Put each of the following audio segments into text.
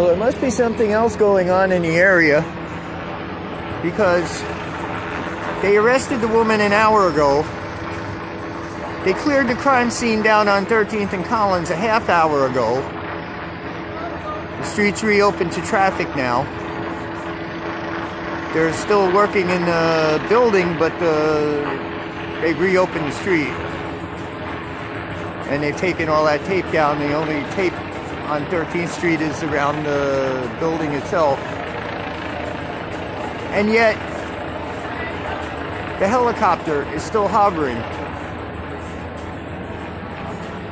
Well, there must be something else going on in the area because they arrested the woman an hour ago. They cleared the crime scene down on 13th and Collins a half hour ago. The street's reopened to traffic now. They're still working in the building, but uh, they've reopened the street. And they've taken all that tape down. The only tape on 13th Street is around the building itself. And yet, the helicopter is still hovering.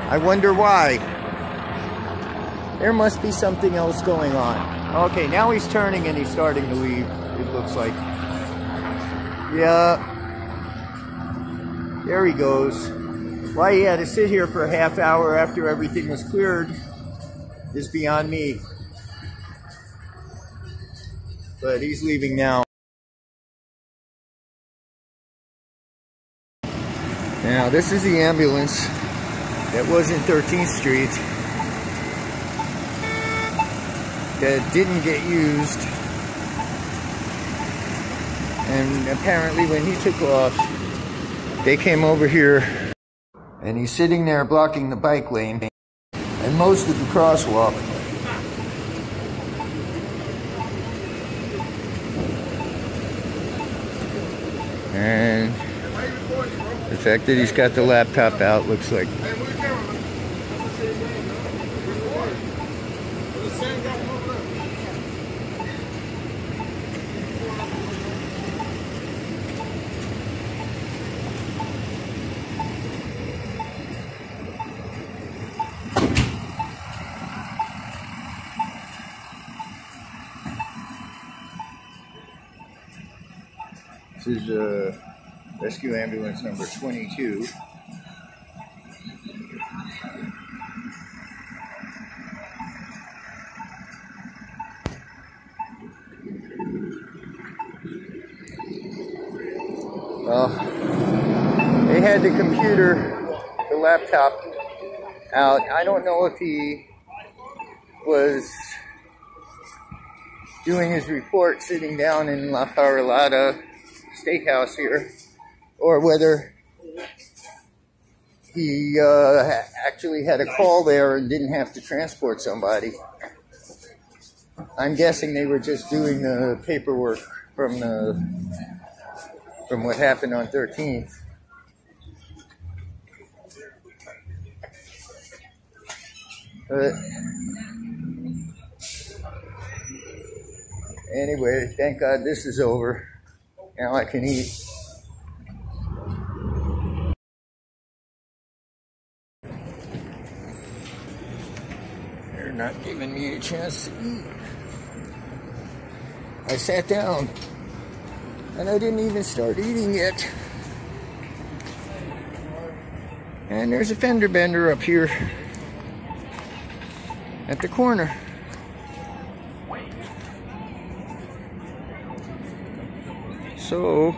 I wonder why. There must be something else going on. Okay, now he's turning and he's starting to leave, it looks like. Yeah. There he goes. Why he had to sit here for a half hour after everything was cleared is beyond me. But he's leaving now. Now, this is the ambulance that was in 13th Street that didn't get used. And apparently when he took off, they came over here and he's sitting there blocking the bike lane most of the crosswalk. And the fact that he's got the laptop out looks like is uh, rescue ambulance number 22. Well, they had the computer, the laptop out. I don't know if he was doing his report sitting down in La Farolada steakhouse here, or whether he uh, actually had a call there and didn't have to transport somebody. I'm guessing they were just doing the paperwork from the from what happened on 13th. But anyway, thank God this is over. Now I can eat. They're not giving me a chance to eat. I sat down and I didn't even start eating yet. And there's a fender bender up here at the corner. So,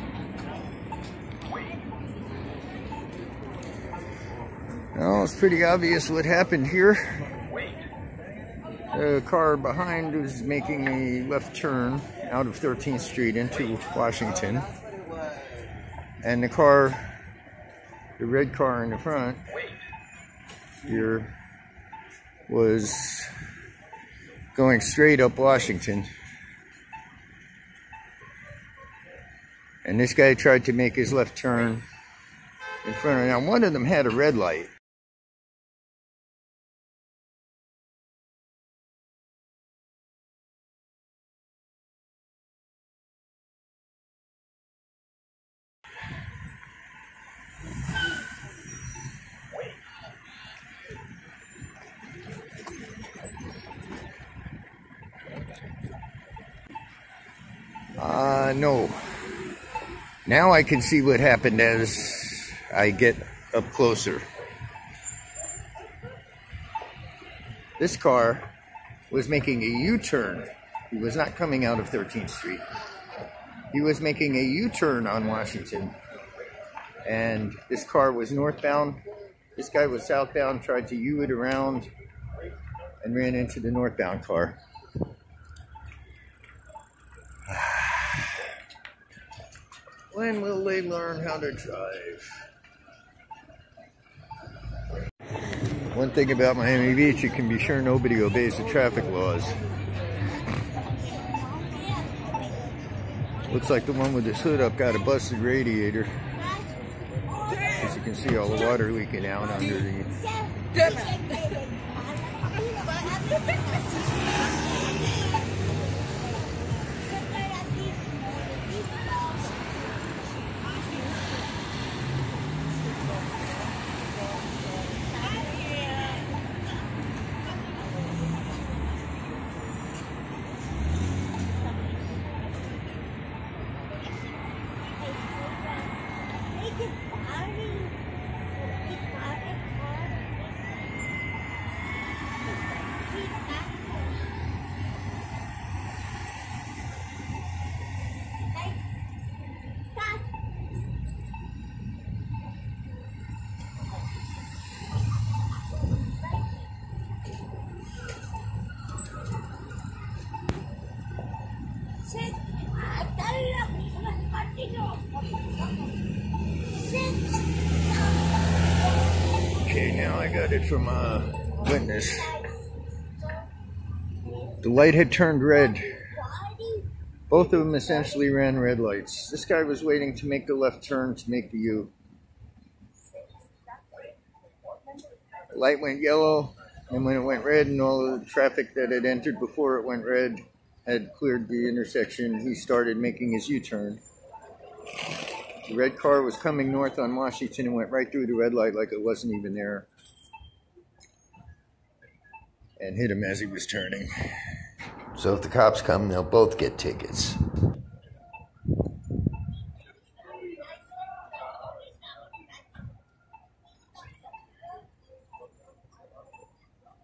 well, it's pretty obvious what happened here. The car behind was making a left turn out of 13th Street into Washington. And the car, the red car in the front here, was going straight up Washington. And this guy tried to make his left turn in front of now one of them had a red light. Uh, no. Now I can see what happened as I get up closer. This car was making a U-turn. He was not coming out of 13th Street. He was making a U-turn on Washington. And this car was northbound. This guy was southbound, tried to U it around and ran into the northbound car. When will they learn how to drive? One thing about Miami Beach, you can be sure nobody obeys the traffic laws. Looks like the one with his hood up got a busted radiator. As you can see all the water leaking out underneath. Okay, now I got it from a witness. The light had turned red. Both of them essentially ran red lights. This guy was waiting to make the left turn to make the U. The light went yellow, and when it went red and all the traffic that had entered before it went red had cleared the intersection, he started making his U-turn. The red car was coming north on Washington and went right through the red light like it wasn't even there. And hit him as he was turning. So if the cops come, they'll both get tickets.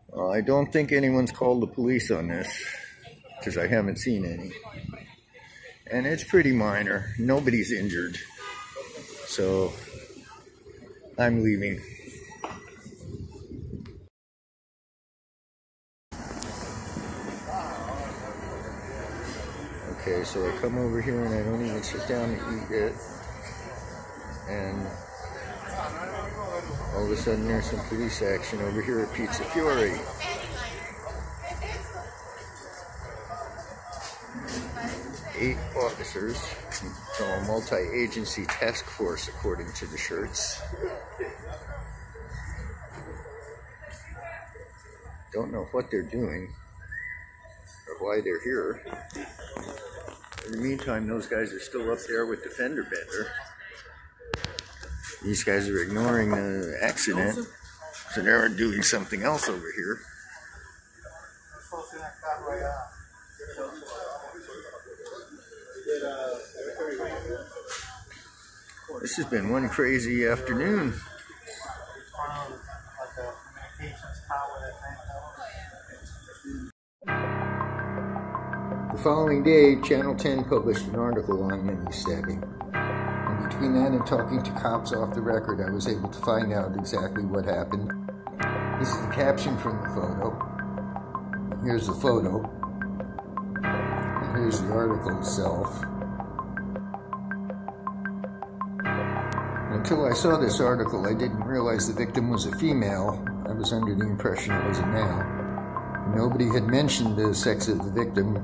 Well, I don't think anyone's called the police on this because I haven't seen any. And it's pretty minor. Nobody's injured. So I'm leaving. Okay, so I come over here and I don't even sit down to eat it. And all of a sudden there's some police action over here at Pizza Fiore. Eight officers a multi-agency task force, according to the shirts. Don't know what they're doing or why they're here. In the meantime, those guys are still up there with the fender bender. These guys are ignoring the accident, so they're doing something else over here. This has been one crazy afternoon. The following day, Channel 10 published an article on Minnie stabbing. And between that and talking to cops off the record, I was able to find out exactly what happened. This is the caption from the photo. Here's the photo. And here's the article itself. Until I saw this article, I didn't realize the victim was a female. I was under the impression it was a male. Nobody had mentioned the sex of the victim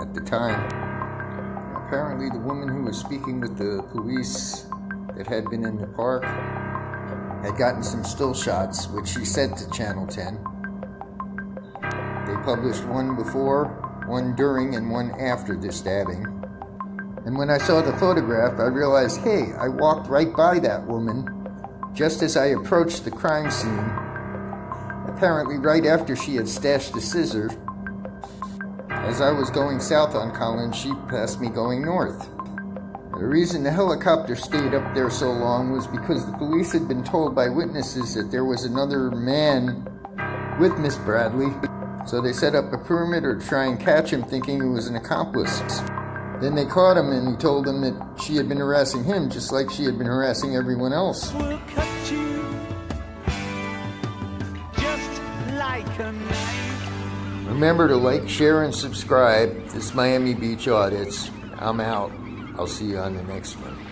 at the time. Apparently, the woman who was speaking with the police that had been in the park had gotten some still shots, which she sent to Channel 10. They published one before, one during, and one after the stabbing. And when I saw the photograph, I realized hey, I walked right by that woman just as I approached the crime scene. Apparently, right after she had stashed the scissors, as I was going south on Collins, she passed me going north. The reason the helicopter stayed up there so long was because the police had been told by witnesses that there was another man with Miss Bradley, so they set up a perimeter to try and catch him, thinking he was an accomplice. Then they caught him and he told them that she had been harassing him just like she had been harassing everyone else. will cut you just like. Remember to like, share, and subscribe. This Miami Beach Audits. I'm out. I'll see you on the next one.